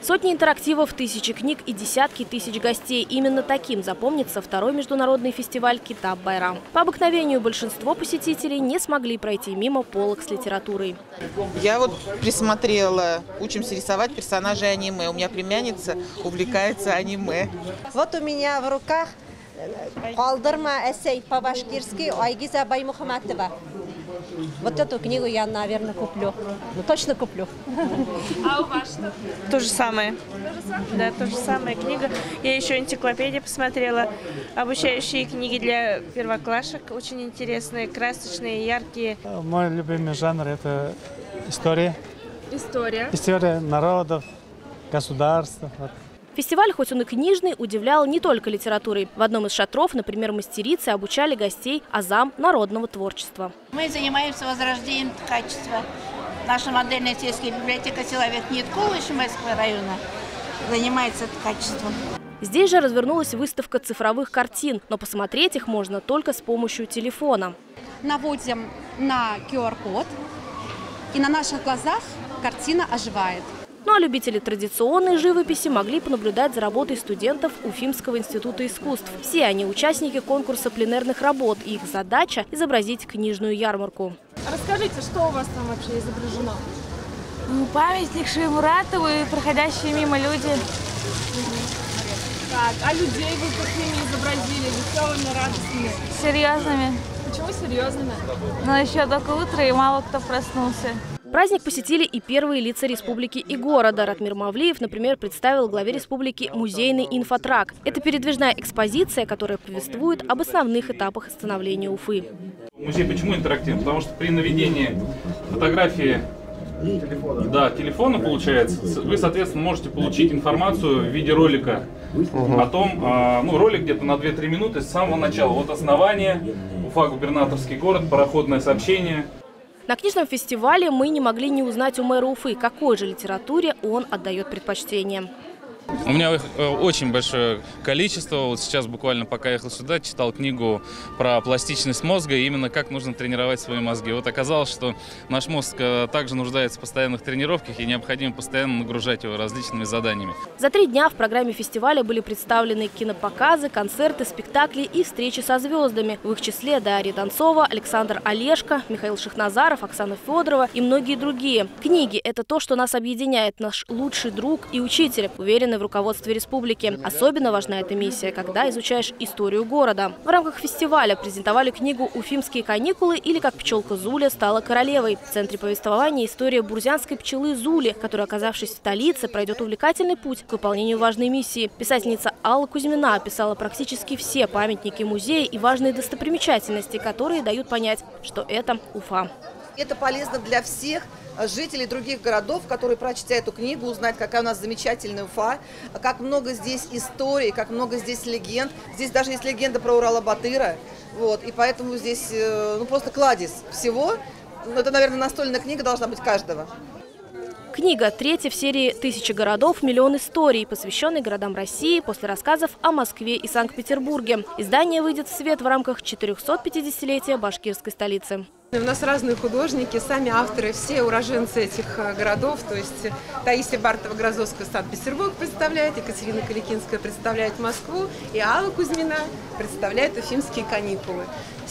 Сотни интерактивов, тысячи книг и десятки тысяч гостей. Именно таким запомнится второй международный фестиваль «Китаб Байрам». По обыкновению большинство посетителей не смогли пройти мимо полок с литературой. Я вот присмотрела, учимся рисовать персонажей аниме. У меня племянница увлекается аниме. Вот у меня в руках Калдырма эссей по-башкирски Айгиза Баймухаматова. Вот эту книгу я, наверное, куплю. Ну, точно куплю. А у вас что? То же самое. То же самое? Да, то же самое книга. Я еще энциклопедию посмотрела. Обучающие книги для первоклашек. Очень интересные, красочные, яркие. Мой любимый жанр – это история. История. История народов, государства. Вот. Фестиваль, хоть он и книжный, удивлял не только литературой. В одном из шатров, например, мастерицы обучали гостей азам народного творчества. Мы занимаемся возрождением качества. Наша модельная сельская библиотека «Силовик Ниткова» Шумайского района занимается качеством. Здесь же развернулась выставка цифровых картин, но посмотреть их можно только с помощью телефона. Наводим на QR-код, и на наших глазах картина оживает. Ну а любители традиционной живописи могли понаблюдать за работой студентов Уфимского института искусств. Все они участники конкурса пленерных работ, и их задача – изобразить книжную ярмарку. Расскажите, что у вас там вообще изображено? Памятник Шеймуратову и проходящие мимо люди. Так, а людей вы какими изобразили? Веселыми, радостными? Серьезными. Почему серьезными? Но еще только утро и мало кто проснулся. Праздник посетили и первые лица республики и города. Ратмир Мавлиев, например, представил главе республики музейный инфотрак. Это передвижная экспозиция, которая повествует об основных этапах становления Уфы. Музей почему интерактивный? Потому что при наведении фотографии да, телефона, получается, вы, соответственно, можете получить информацию в виде ролика о том, а, ну, ролик где-то на 2-3 минуты с самого начала. Вот основание, Уфа, губернаторский город, пароходное сообщение – на книжном фестивале мы не могли не узнать у мэра Уфы, какой же литературе он отдает предпочтение. У меня их э, очень большое количество. Вот сейчас буквально пока ехал сюда, читал книгу про пластичность мозга и именно как нужно тренировать свои мозги. Вот оказалось, что наш мозг э, также нуждается в постоянных тренировках и необходимо постоянно нагружать его различными заданиями. За три дня в программе фестиваля были представлены кинопоказы, концерты, спектакли и встречи со звездами. В их числе Дарья Донцова, Александр Олешко, Михаил Шахназаров, Оксана Федорова и многие другие. Книги – это то, что нас объединяет, наш лучший друг и учитель, уверены в руководстве республики. Особенно важна эта миссия, когда изучаешь историю города. В рамках фестиваля презентовали книгу «Уфимские каникулы» или «Как пчелка Зуля стала королевой». В центре повествования история бурзянской пчелы Зули, которая, оказавшись в столице, пройдет увлекательный путь к выполнению важной миссии. Писательница Алла Кузьмина описала практически все памятники музея и важные достопримечательности, которые дают понять, что это Уфа. Это полезно для всех жителей других городов, которые, прочтя эту книгу, узнать, какая у нас замечательная Уфа, как много здесь историй, как много здесь легенд. Здесь даже есть легенда про Урала Батыра. Вот, и поэтому здесь э, ну, просто кладезь всего. Это, наверное, настольная книга должна быть каждого. Книга третья в серии «Тысячи городов. Миллион историй», посвященной городам России после рассказов о Москве и Санкт-Петербурге. Издание выйдет в свет в рамках 450-летия башкирской столицы. У нас разные художники, сами авторы, все уроженцы этих э, городов. То есть э, Таисия Бартова-Грозовская Санкт-Петербург представляет, Екатерина Каликинская представляет Москву, и Алла Кузьмина представляет Уфимские каникулы.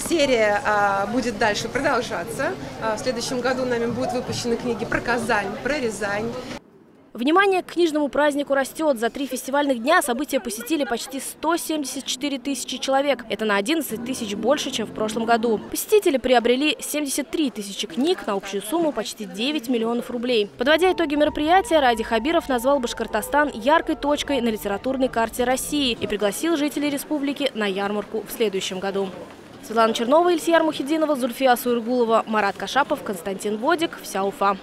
Серия а, будет дальше продолжаться. А, в следующем году нами будут выпущены книги про Казань, про Рязань. Внимание к книжному празднику растет. За три фестивальных дня события посетили почти 174 тысячи человек. Это на 11 тысяч больше, чем в прошлом году. Посетители приобрели 73 тысячи книг на общую сумму почти 9 миллионов рублей. Подводя итоги мероприятия, Ради Хабиров назвал Башкортостан яркой точкой на литературной карте России и пригласил жителей республики на ярмарку в следующем году. Светлана Чернова, Ильсияр Мухидинова, Зульфия Суиргулова, Марат Кашапов, Константин Водик. Вся Уфа.